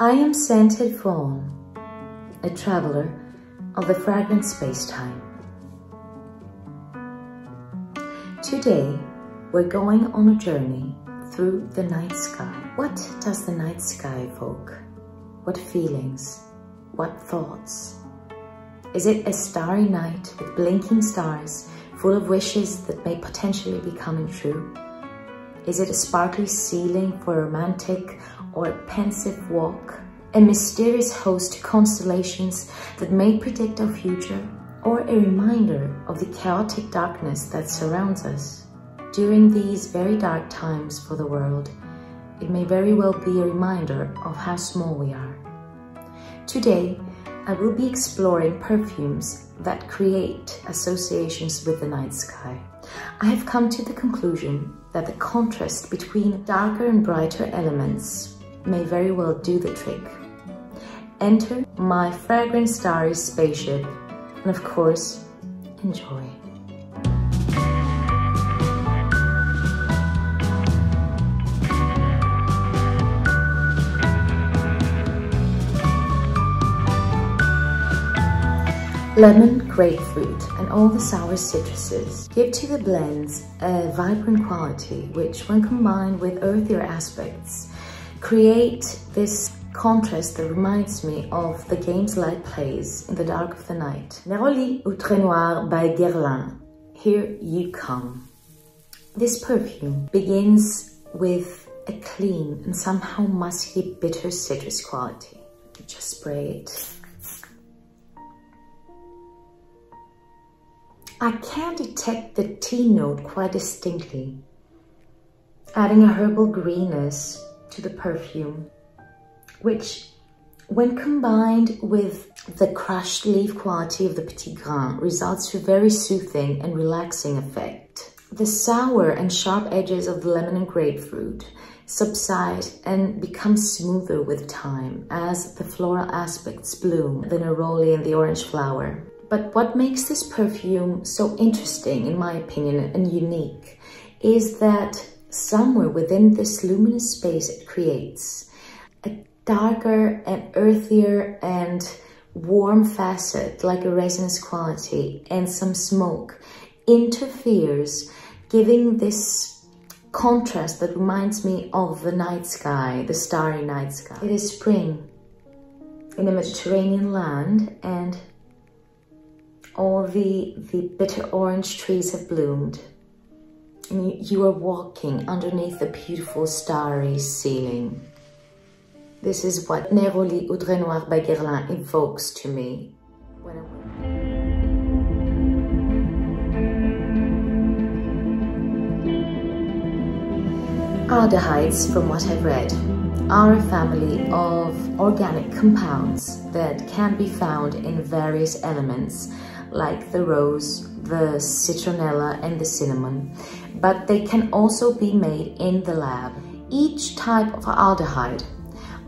I am Scented Fawn, a traveler of the fragrant space-time. Today, we're going on a journey through the night sky. What does the night sky evoke? What feelings? What thoughts? Is it a starry night with blinking stars, full of wishes that may potentially be coming true? Is it a sparkly ceiling for a romantic or a pensive walk? A mysterious host of constellations that may predict our future? Or a reminder of the chaotic darkness that surrounds us? During these very dark times for the world, it may very well be a reminder of how small we are. Today, I will be exploring perfumes that create associations with the night sky. I have come to the conclusion that the contrast between darker and brighter elements may very well do the trick. Enter my fragrant starry spaceship and of course, enjoy. Lemon, grapefruit and all the sour citruses give to the blends a vibrant quality which when combined with earthier aspects create this contrast that reminds me of the games light plays in the dark of the night. Neroli Outrenoir by Guerlain. Here you come. This perfume begins with a clean and somehow musky bitter citrus quality. Just spray it I can detect the tea note quite distinctly, adding a herbal greenness to the perfume, which when combined with the crushed leaf quality of the petitgrain results to a very soothing and relaxing effect. The sour and sharp edges of the lemon and grapefruit subside and become smoother with time as the floral aspects bloom, the neroli and the orange flower. But what makes this perfume so interesting, in my opinion, and unique, is that somewhere within this luminous space it creates a darker and earthier and warm facet, like a resinous quality, and some smoke interferes, giving this contrast that reminds me of the night sky, the starry night sky. It is spring in a Mediterranean land and all the, the bitter orange trees have bloomed. You, are walking underneath the beautiful starry ceiling. This is what Neroli Outrenoir by Guerlain evokes to me. Aldehydes, from what I've read, are a family of organic compounds that can be found in various elements like the rose, the citronella and the cinnamon, but they can also be made in the lab. Each type of aldehyde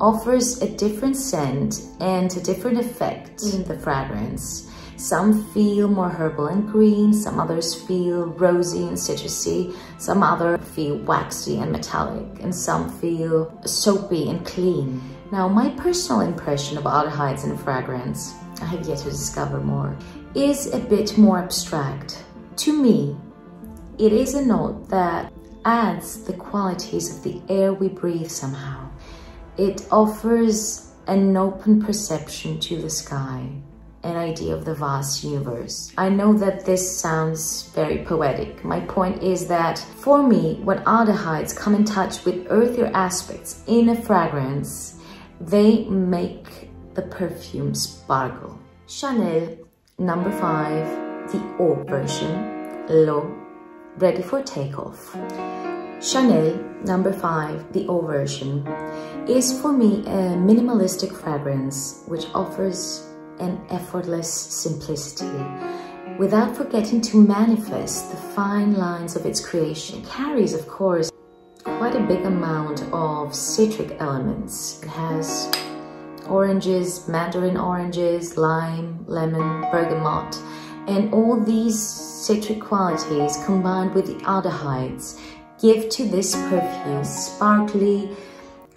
offers a different scent and a different effect in the fragrance. Some feel more herbal and green, some others feel rosy and citrusy, some other feel waxy and metallic, and some feel soapy and clean. Now, my personal impression of aldehydes in fragrance, I have yet to discover more, is a bit more abstract. To me, it is a note that adds the qualities of the air we breathe somehow. It offers an open perception to the sky, an idea of the vast universe. I know that this sounds very poetic. My point is that for me, when aldehydes come in touch with earthier aspects in a fragrance, they make the perfume sparkle. Chanel Number five, the Eau version, low, ready for takeoff. Chanel number five, the Eau version, is for me a minimalistic fragrance which offers an effortless simplicity without forgetting to manifest the fine lines of its creation. It carries, of course, quite a big amount of citric elements. It has oranges, mandarin oranges, lime, lemon, bergamot, and all these citric qualities combined with the aldehydes give to this perfume a sparkly,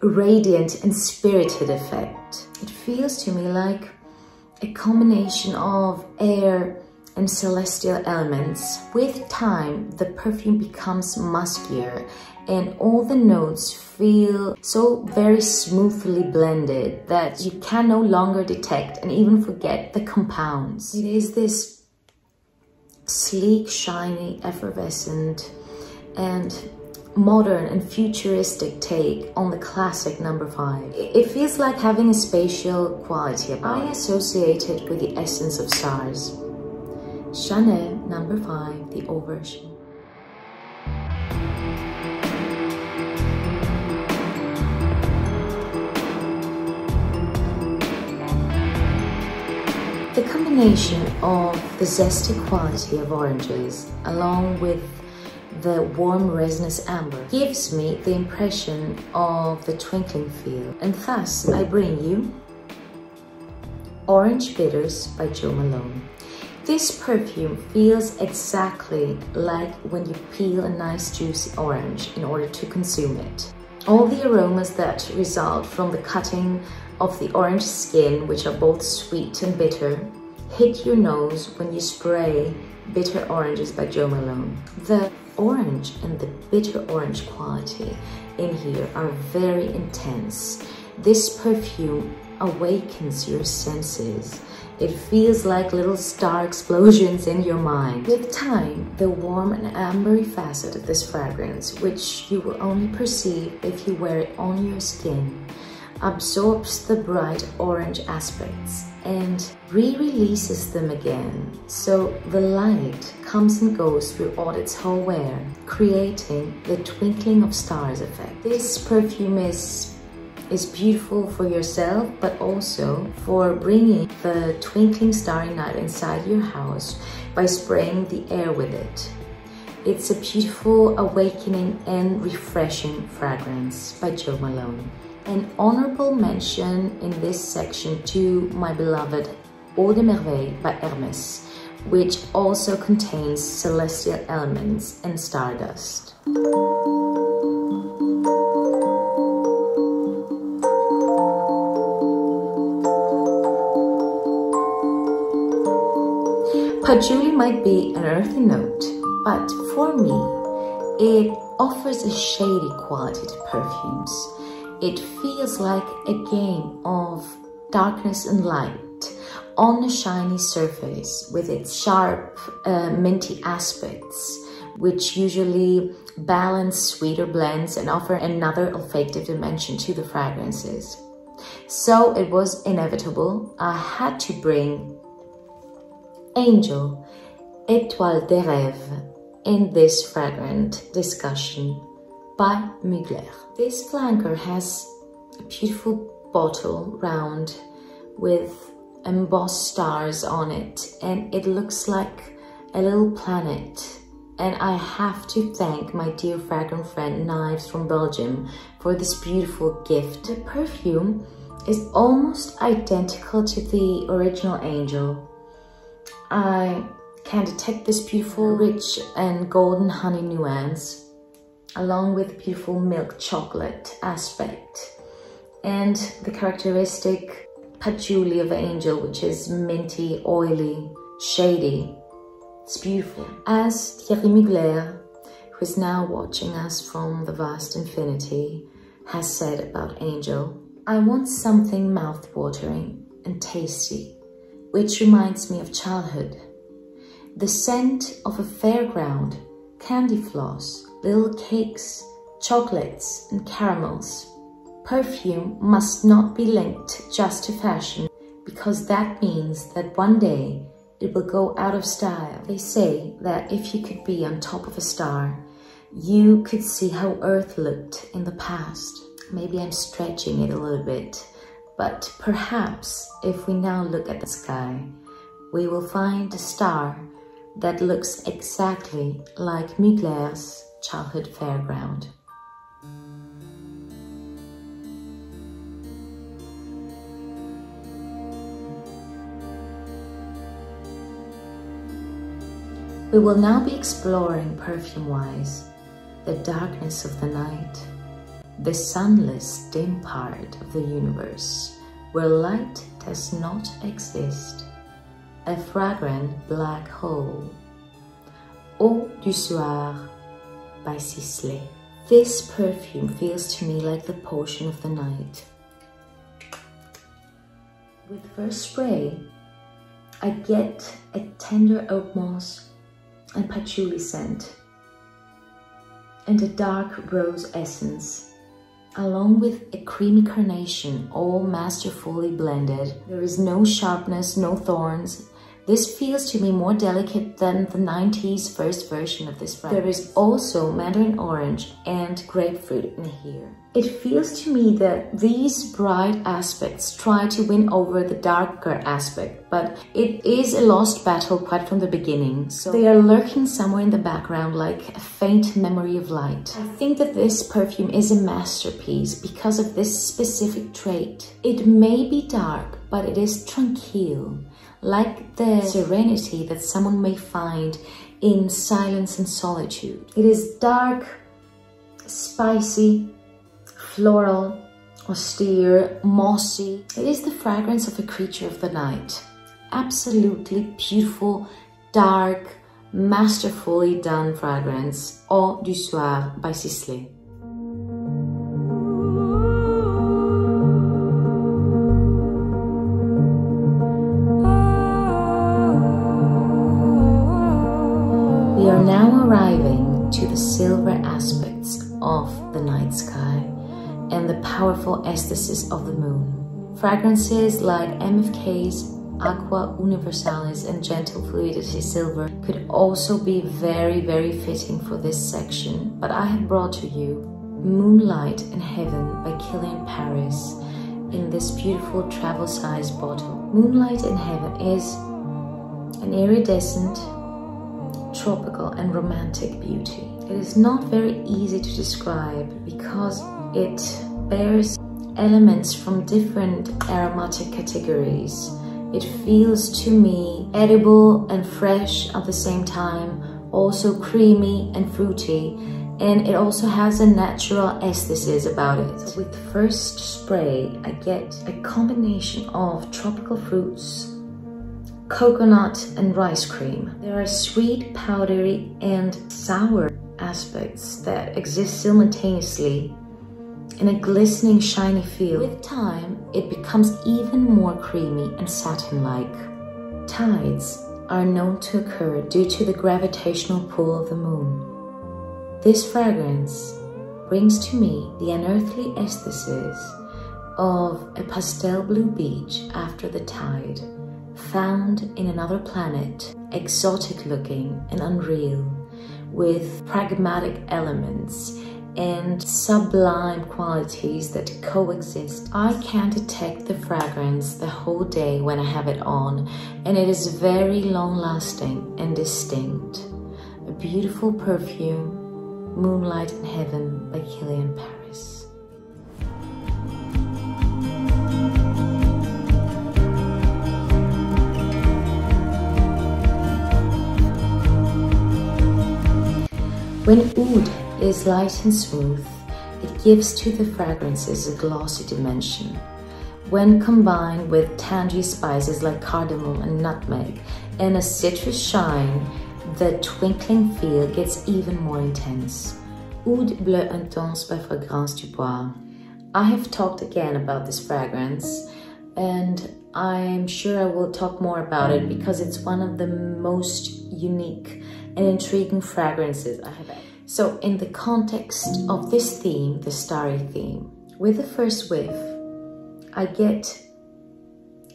radiant and spirited effect. It feels to me like a combination of air and celestial elements. With time, the perfume becomes muskier and all the notes feel so very smoothly blended that you can no longer detect and even forget the compounds. It is this sleek, shiny, effervescent, and modern and futuristic take on the classic number five. It feels like having a spatial quality about it. I associate it with the essence of stars. Chanel number five, the Eau version. The combination of the zesty quality of oranges along with the warm resinous amber gives me the impression of the twinkling feel and thus I bring you Orange Bitters by Jo Malone. This perfume feels exactly like when you peel a nice juicy orange in order to consume it. All the aromas that result from the cutting of the orange skin, which are both sweet and bitter, hit your nose when you spray Bitter Oranges by Jo Malone. The orange and the bitter orange quality in here are very intense. This perfume awakens your senses. It feels like little star explosions in your mind. With time, the warm and ambery facet of this fragrance, which you will only perceive if you wear it on your skin, absorbs the bright orange aspects and re-releases them again. So the light comes and goes throughout its whole wear, creating the twinkling of stars effect. This perfume is is beautiful for yourself, but also for bringing the twinkling starry night inside your house by spraying the air with it. It's a beautiful, awakening and refreshing fragrance by Jo Malone. An honorable mention in this section to my beloved Eau de Merveille by Hermes, which also contains celestial elements and stardust. Patchouli might be an earthy note, but for me, it offers a shady quality to perfumes it feels like a game of darkness and light on a shiny surface with its sharp, uh, minty aspects, which usually balance sweeter blends and offer another olfactive dimension to the fragrances. So it was inevitable. I had to bring Angel, Étoile des Rêves, in this fragrant discussion by Mugler. This flanker has a beautiful bottle round with embossed stars on it and it looks like a little planet and I have to thank my dear fragrant friend Knives from Belgium for this beautiful gift. The perfume is almost identical to the original Angel. I can detect this beautiful rich and golden honey nuance along with beautiful milk chocolate aspect and the characteristic patchouli of angel which is minty oily shady. It's beautiful. As Thierry Mugler who is now watching us from the vast infinity has said about angel I want something mouth-watering and tasty which reminds me of childhood the scent of a fairground candy floss little cakes, chocolates and caramels. Perfume must not be linked just to fashion because that means that one day it will go out of style. They say that if you could be on top of a star, you could see how Earth looked in the past. Maybe I'm stretching it a little bit, but perhaps if we now look at the sky, we will find a star that looks exactly like Mugler's childhood fairground. We will now be exploring perfume-wise the darkness of the night. The sunless, dim part of the universe, where light does not exist, a fragrant black hole. Eau du soir by Sisley. This perfume feels to me like the potion of the night. With first spray, I get a tender oak moss and patchouli scent and a dark rose essence along with a creamy carnation all masterfully blended. There is no sharpness, no thorns, this feels to me more delicate than the 90s first version of this fragrance. There is also mandarin orange and grapefruit in here. It feels to me that these bright aspects try to win over the darker aspect, but it is a lost battle quite from the beginning. So they are lurking somewhere in the background like a faint memory of light. I think that this perfume is a masterpiece because of this specific trait. It may be dark, but it is tranquil like the serenity that someone may find in silence and solitude. It is dark, spicy, floral, austere, mossy. It is the fragrance of a creature of the night. Absolutely beautiful, dark, masterfully done fragrance. Eau du Soir by Sisley. Aesthesis of the moon. Fragrances like MFK's Aqua Universalis and Gentle Fluidity Silver could also be very, very fitting for this section, but I have brought to you Moonlight in Heaven by Kilian Paris in this beautiful travel-size bottle. Moonlight in Heaven is an iridescent tropical and romantic beauty. It is not very easy to describe because it bears elements from different aromatic categories. It feels to me edible and fresh at the same time, also creamy and fruity, and it also has a natural aesthesis about it. With first spray, I get a combination of tropical fruits, coconut and rice cream. There are sweet, powdery, and sour aspects that exist simultaneously in a glistening, shiny feel. With time, it becomes even more creamy and satin-like. Tides are known to occur due to the gravitational pull of the moon. This fragrance brings to me the unearthly aesthesis of a pastel blue beach after the tide found in another planet, exotic looking and unreal, with pragmatic elements and sublime qualities that coexist. I can detect the fragrance the whole day when I have it on, and it is very long lasting and distinct. A beautiful perfume, Moonlight in Heaven by Kilian Paris. When oud is light and smooth, it gives to the fragrances a glossy dimension. When combined with tangy spices like cardamom and nutmeg and a citrus shine, the twinkling feel gets even more intense. Oud Bleu Intense by Fragrance du Bois. I have talked again about this fragrance and I'm sure I will talk more about it because it's one of the most unique and intriguing fragrances I have. So in the context of this theme, the starry theme, with the first whiff, I get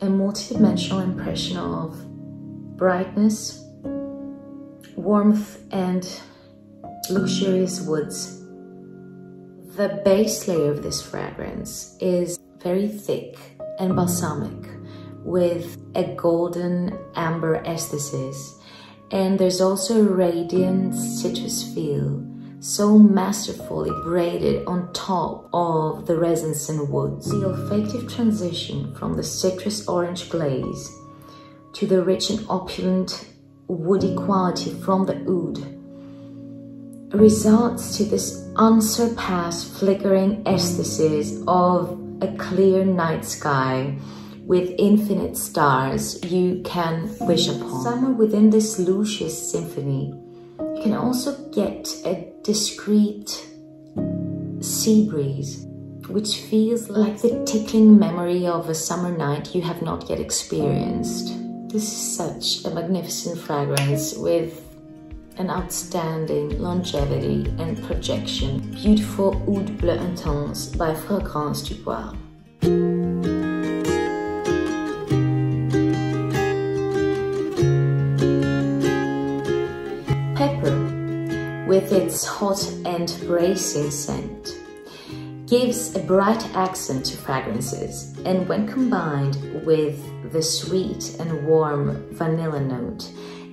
a multidimensional impression of brightness, warmth, and luxurious woods. The base layer of this fragrance is very thick and balsamic with a golden amber aesthesis and there's also a radiant citrus feel, so masterfully braided on top of the resins and woods. The olfactive transition from the citrus orange glaze to the rich and opulent woody quality from the oud results to this unsurpassed flickering ecstasies of a clear night sky with infinite stars you can wish upon. Somewhere within this luscious symphony, you can also get a discreet sea breeze, which feels like the tickling memory of a summer night you have not yet experienced. This is such a magnificent fragrance with an outstanding longevity and projection. Beautiful Oud Bleu Intense by Fragrance du Bois. With its hot and bracing scent, gives a bright accent to fragrances and when combined with the sweet and warm vanilla note,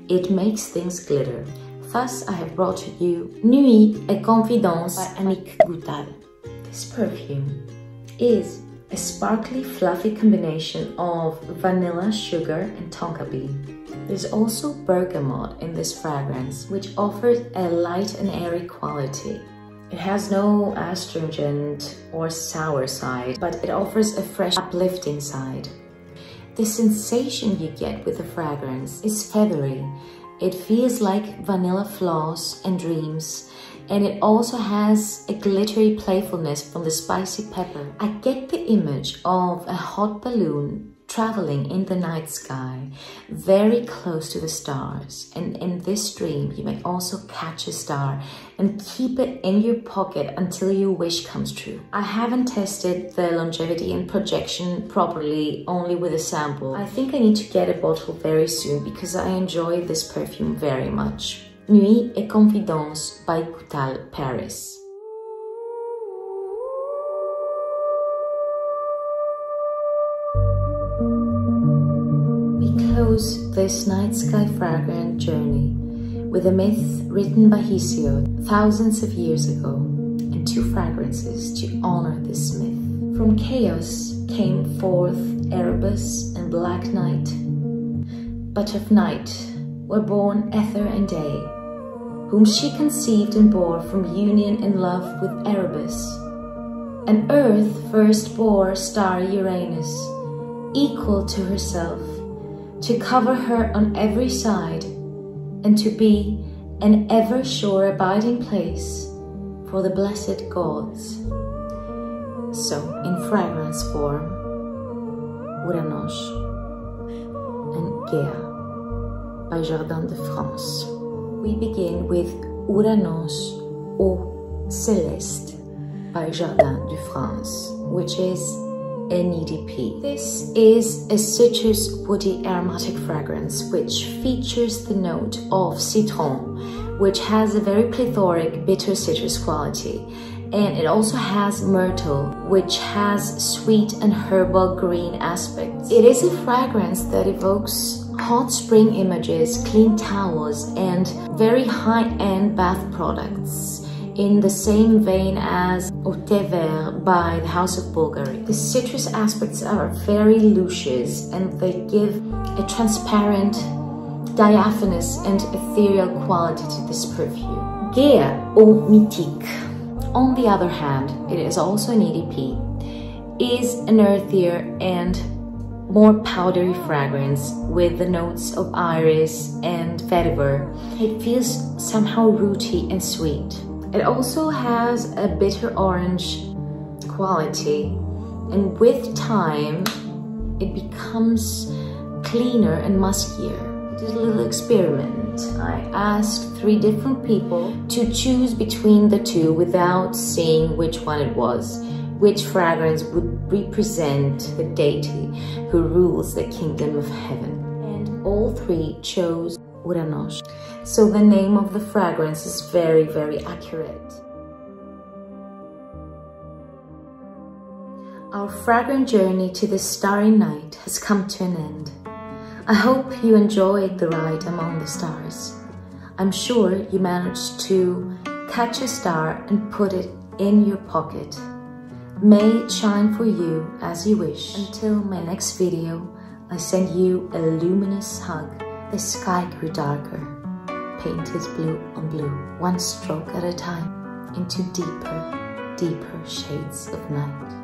it makes things glitter. Thus, I have brought to you Nuit et Confidences by Annick Goutal. This perfume is a sparkly, fluffy combination of vanilla, sugar, and tonka bean. There's also bergamot in this fragrance, which offers a light and airy quality. It has no astringent or sour side, but it offers a fresh, uplifting side. The sensation you get with the fragrance is feathery it feels like vanilla floss and dreams, and it also has a glittery playfulness from the spicy pepper. I get the image of a hot balloon traveling in the night sky, very close to the stars. And in this dream, you may also catch a star and keep it in your pocket until your wish comes true. I haven't tested the longevity and projection properly, only with a sample. I think I need to get a bottle very soon because I enjoy this perfume very much. Nuit et Confidences by Goutal Paris. We close this night sky fragrant journey with a myth written by Hesiod thousands of years ago and two fragrances to honor this myth. From chaos came forth Erebus and Black Night, but of night were born Ether and Day, whom she conceived and bore from union and love with Erebus. And Earth first bore star Uranus, equal to herself, to cover her on every side, and to be an ever sure abiding place for the blessed gods. So, in fragrance form, Ouranos and Gaia by Jardin de France. We begin with Ouranos Eau Céleste by Jardin de France, which is an EDP. This is a citrus woody aromatic fragrance which features the note of citron, which has a very plethoric bitter citrus quality. And it also has myrtle, which has sweet and herbal green aspects. It is a fragrance that evokes hot spring images, clean towels, and very high-end bath products in the same vein as Vert by the House of Bulgari. The citrus aspects are very luscious and they give a transparent, diaphanous and ethereal quality to this perfume. Gaia Eau Mythique, on the other hand, it is also an EDP, is an earthier and more powdery fragrance with the notes of iris and vetiver. It feels somehow rooty and sweet. It also has a bitter orange quality and with time it becomes cleaner and muskier. Did a little experiment. I asked three different people to choose between the two without seeing which one it was, which fragrance would represent the deity who rules the kingdom of heaven. And all three chose Ouranos. So the name of the fragrance is very, very accurate. Our fragrant journey to the starry night has come to an end. I hope you enjoyed the ride among the stars. I'm sure you managed to catch a star and put it in your pocket. May it shine for you as you wish. Until my next video, I send you a luminous hug. The sky grew darker paint his blue on blue, one stroke at a time, into deeper, deeper shades of night.